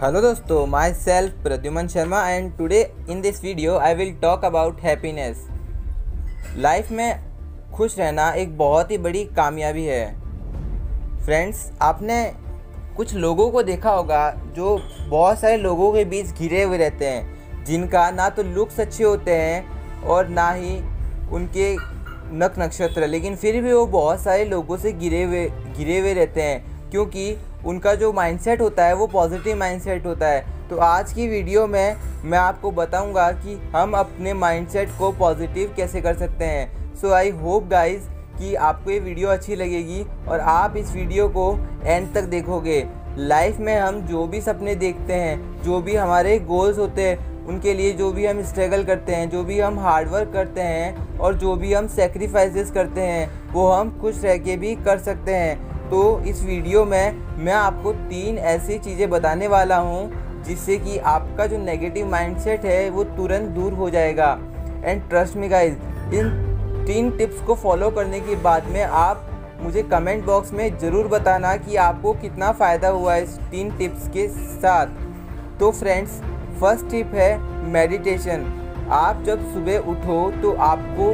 Hello दोस्तों myself Pradyuman Sharma and today in this video I will talk about happiness life में खुश रहना एक बहुत ही बड़ी कामयाबी है। फ्रेंड्स आपने कुछ लोगों को देखा होगा जो बहुत सारे लोगों के बीच घिरे हुए रहते हैं, जिनका ना तो लुक्स अच्छे होते हैं और ना ही उनके नक नक्षत्र, लेकिन फिर भी वो बहुत सारे लोगों से घिरे हुए घिरे हुए रहते हैं। क्योंकि उनका जो माइंडसेट होता है, वो पॉजिटिव माइंडसेट होता है। तो आज की वीडियो में मैं आपको बताऊँगा कि हम अपने माइंडसेट को पॉजिटिव कैसे कर सकते हैं। सो आई होप गाइस कि आपको ये वीडियो अच्छी लगेगी और आप इस वीडियो को एंड तक देखोगे। लाइफ में हम जो भी सपने देखते हैं, जो भी हमारे गोल्स होते हैं, उनके लिए जो भी हम स्ट्रगल करते हैं, जो भी हम हार्डवर्क करते हैं और जो भी हम सेक्रीफाइसेस करते हैं, वो हम खुश रह के भी कर सकते हैं। तो इस वीडियो में मैं आपको तीन ऐसी चीज़ें बताने वाला हूँ, जिससे कि आपका जो नेगेटिव माइंडसेट है, वो तुरंत दूर हो जाएगा। एंड ट्रस्ट मी गाइस इन तीन टिप्स को फॉलो करने के बाद में आप मुझे कमेंट बॉक्स में ज़रूर बताना कि आपको कितना फ़ायदा हुआ इस तीन टिप्स के साथ। तो फ्रेंड्स फ़र्स्ट टिप है मेडिटेशन आप जब सुबह उठो तो आपको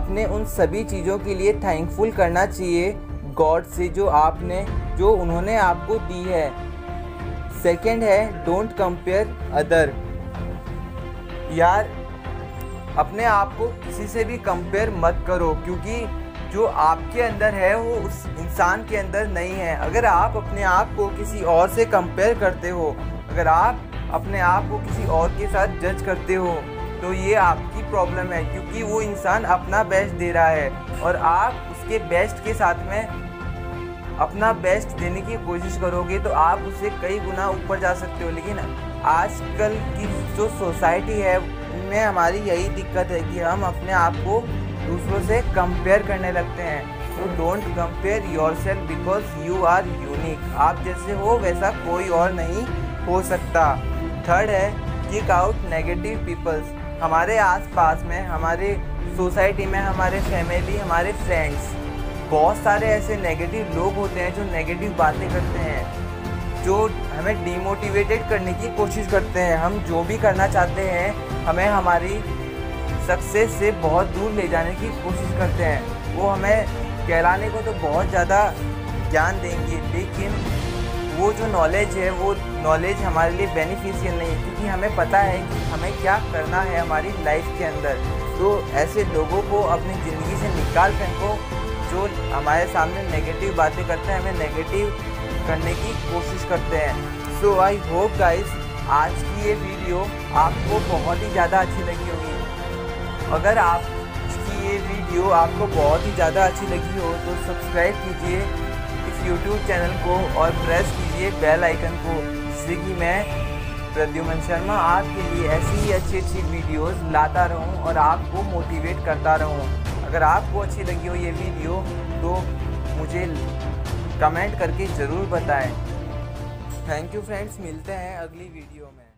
अपने उन सभी चीज़ों के लिए थैंकफुल करना चाहिए गॉड से जो आपने, जो उन्होंने आपको दी है। सेकंड है डोंट कंपेयर अदर यार, अपने आप को किसी से भी कंपेयर मत करो, क्योंकि जो आपके अंदर है, वो उस इंसान के अंदर नहीं है। अगर आप अपने आप को किसी और से कंपेयर करते हो, अगर आप अपने आप को किसी और के साथ जज करते हो तो ये आपकी प्रॉब्लम है, क्योंकि वो इंसान अपना बेस्ट दे रहा है। और आप उसके बेस्ट के साथ में अपना बेस्ट देने की कोशिश करोगे तो आप उससे कई गुना ऊपर जा सकते हो। लेकिन आजकल की जो सोसाइटी है, उनमें हमारी यही दिक्कत है कि हम अपने आप को दूसरों से कंपेयर करने लगते हैं। तो don't compare yourself because you are unique आप जैसे हो, वैसा कोई और नहीं हो सकता। थर्ड है किक आउट नेगेटिव पीपल्स हमारे आसपास में, हमारे सोसाइटी में, हमारे फैमिली, हमारे फ्रेंड्स बहुत सारे ऐसे नेगेटिव लोग होते हैं जो नेगेटिव बातें करते हैं, जो हमें डिमोटिवेटेड करने की कोशिश करते हैं। हम जो भी करना चाहते हैं, हमें हमारी सक्सेस से बहुत दूर ले जाने की कोशिश करते हैं। वो हमें कहलाने को तो बहुत ज़्यादा ज्ञान देंगे, लेकिन वो जो नॉलेज है, वो नॉलेज हमारे लिए बेनिफिशियल नहीं है, क्योंकि हमें पता है कि हमें क्या करना है हमारी लाइफ के अंदर। तो ऐसे लोगों को अपनी ज़िंदगी से निकाल फेंको जो हमारे सामने नेगेटिव बातें करते हैं, हमें नेगेटिव करने की कोशिश करते हैं। सो आई होप गाइस आज की ये वीडियो आपको बहुत ही ज़्यादा अच्छी लगी होगी। अगर आप की ये वीडियो आपको बहुत ही ज़्यादा अच्छी लगी हो तो सब्सक्राइब कीजिए। यूट्यूब चैनल को और प्रेस कीजिए बेल आइकन को। जिससे कि मैं प्रद्युमन शर्मा, आपके लिए ऐसी ही अच्छी अच्छी वीडियोस लाता रहूँ और आपको मोटिवेट करता रहूँ। अगर आपको अच्छी लगी हो ये वीडियो तो मुझे कमेंट करके ज़रूर बताएँ। थैंक यू फ्रेंड्स मिलते हैं अगली वीडियो में।